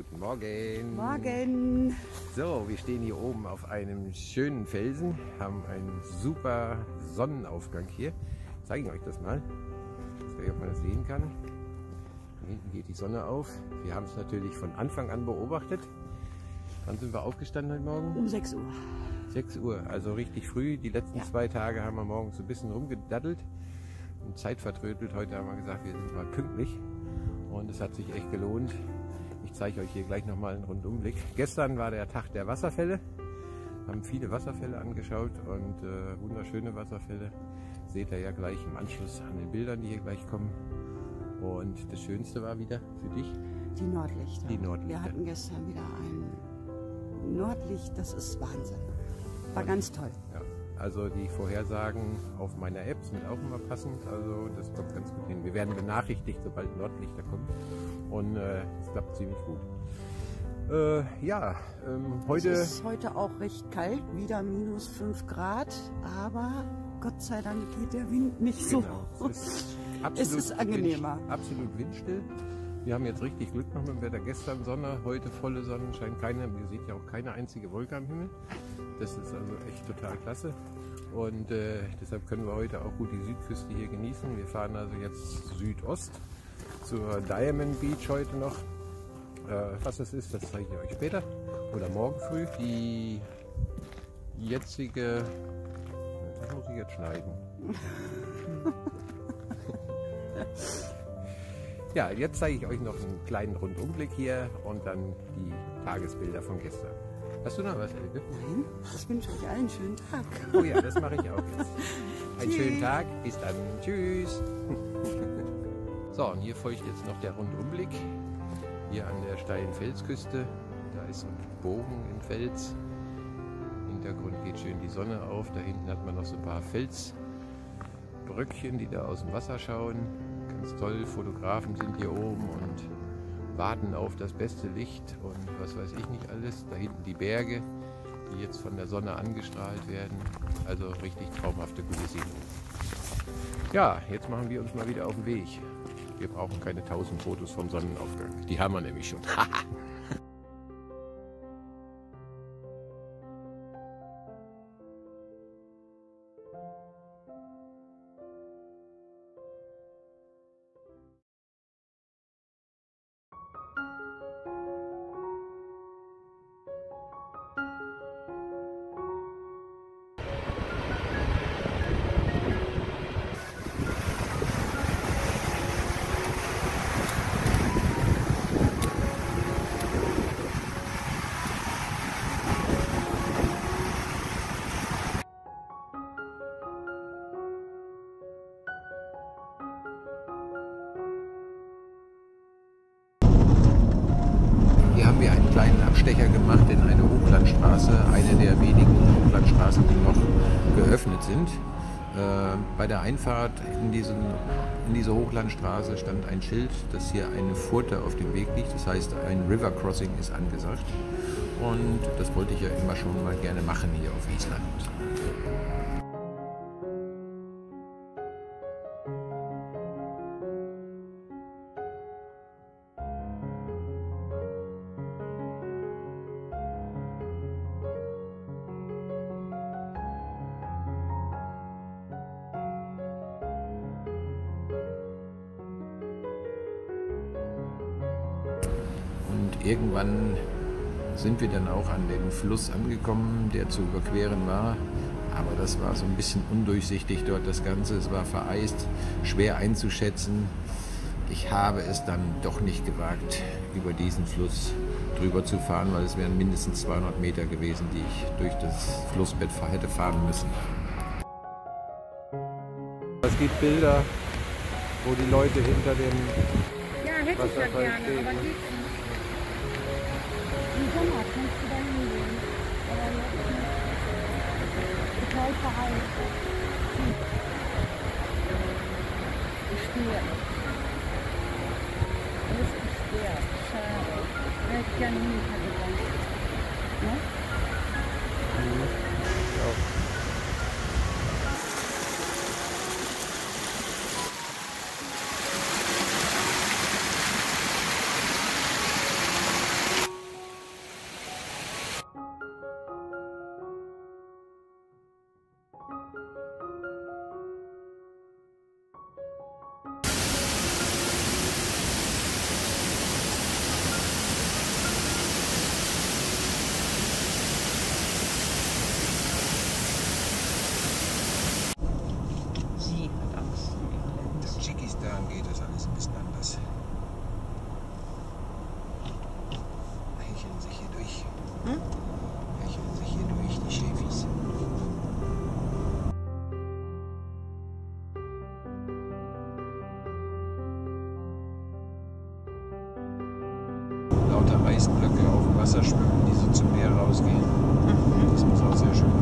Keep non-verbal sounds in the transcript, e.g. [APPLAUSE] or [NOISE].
Guten Morgen. Morgen. So, wir stehen hier oben auf einem schönen Felsen, haben einen super Sonnenaufgang hier. Zeige ich euch das mal. Ich weiß nicht, ob man das sehen kann. Hier hinten geht die Sonne auf. Wir haben es natürlich von Anfang an beobachtet. Wann sind wir aufgestanden heute Morgen? Um 6 Uhr. 6 Uhr, also richtig früh. Die letzten Ja. zwei Tage haben wir morgens so ein bisschen rumgedaddelt und Zeit vertrödelt. Heute haben wir gesagt, wir sind mal pünktlich und es hat sich echt gelohnt. Ich zeige euch hier gleich nochmal einen Rundumblick. Gestern war der Tag der Wasserfälle. Haben viele Wasserfälle angeschaut und äh, wunderschöne Wasserfälle. Seht ihr ja gleich im Anschluss an den Bildern, die hier gleich kommen. Und das Schönste war wieder für dich. Die Nordlichter. Die Nordlichter. Wir hatten gestern wieder ein Nordlicht, das ist Wahnsinn. War ganz toll. Ja, also die Vorhersagen auf meiner App sind auch immer passend. Also das kommt ganz gut hin. Wir werden benachrichtigt, sobald Nordlichter kommen. Und äh, es klappt ziemlich gut. Äh, ja, ähm, heute. Es ist heute auch recht kalt, wieder minus 5 Grad, aber Gott sei Dank geht der Wind nicht so. Genau, es ist, [LAUGHS] Es ist angenehmer. Wind, absolut windstill. Wir haben jetzt richtig Glück noch mit dem Wetter. Gestern Sonne, heute volle Sonnenschein. Keine, ihr seht ja auch keine einzige Wolke am Himmel. Das ist also echt total klasse. Und äh, deshalb können wir heute auch gut die Südküste hier genießen. Wir fahren also jetzt Südost zur Diamond Beach heute noch. Äh, was das ist, das zeige ich euch später oder morgen früh. Die jetzige, das muss ich jetzt schneiden. [LAUGHS] Ja, jetzt zeige ich euch noch einen kleinen Rundumblick hier und dann die Tagesbilder von gestern. Hast du noch was, Elke? Nein, ich wünsche euch allen einen schönen Tag. Oh ja, das mache ich auch jetzt. Einen schönen Tag, bis dann. Tschüss. [LAUGHS] So, und hier folgt jetzt noch der Rundumblick. Hier an der steilen Felsküste. Da ist ein Bogen im Fels. Im Hintergrund geht schön die Sonne auf. Da hinten hat man noch so ein paar Felsbröckchen, die da aus dem Wasser schauen. Ganz toll. Fotografen sind hier oben und warten auf das beste Licht und was weiß ich nicht alles. Da hinten die Berge, die jetzt von der Sonne angestrahlt werden. Also richtig traumhafte Kulisse. Ja, jetzt machen wir uns mal wieder auf den Weg. Wir brauchen keine 1000 Fotos vom Sonnenaufgang. Die haben wir nämlich schon. [LAUGHS] haben einen kleinen Abstecher gemacht in eine Hochlandstraße, eine der wenigen Hochlandstraßen, die noch geöffnet sind. Äh, bei der Einfahrt in, diesen, in diese Hochlandstraße stand ein Schild, dass hier eine Furte auf dem Weg liegt. Das heißt, ein River Crossing ist angesagt. Und das wollte ich ja immer schon mal gerne machen hier auf Island. Irgendwann sind wir dann auch an dem Fluss angekommen, der zu überqueren war. Aber das war so ein bisschen undurchsichtig dort das Ganze. Es war vereist, schwer einzuschätzen. Ich habe es dann doch nicht gewagt, über diesen Fluss drüber zu fahren, weil es wären mindestens 200 Meter gewesen, die ich durch das Flussbett hätte fahren müssen. Es gibt Bilder, wo die Leute hinter dem Ja, hätte ich ja Wasserfall gerne, stehen, Im Sommer kannst du da hingehen. Aber jetzt nicht. Total verheizt. Gestört. Alles gestört. Schade. Da hätte ich gerne hingegangen. Ne? Hm? Eisblöcke auf dem Wasser schwimmen, die so zum Meer rausgehen. Das muss auch sehr schön